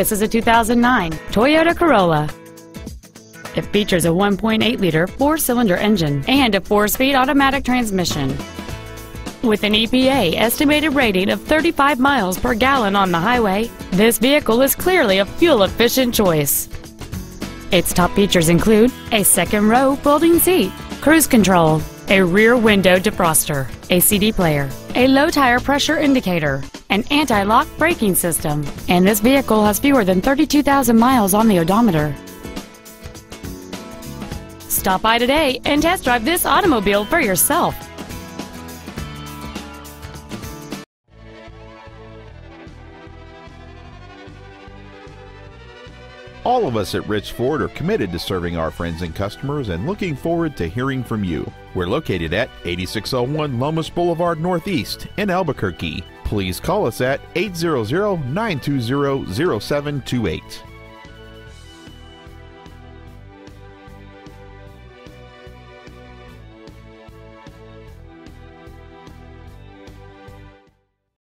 This is a 2009 Toyota Corolla. It features a 1.8-liter four-cylinder engine and a four-speed automatic transmission. With an EPA estimated rating of 35 miles per gallon on the highway, this vehicle is clearly a fuel-efficient choice. Its top features include a second row folding seat, cruise control, a rear window defroster, a CD player, a low tire pressure indicator, an anti-lock braking system, and this vehicle has fewer than 32,000 miles on the odometer. Stop by today and test drive this automobile for yourself. All of us at Rich Ford are committed to serving our friends and customers and looking forward to hearing from you. We're located at 8601 Lomas Boulevard Northeast in Albuquerque. Please call us at 800 920 0728.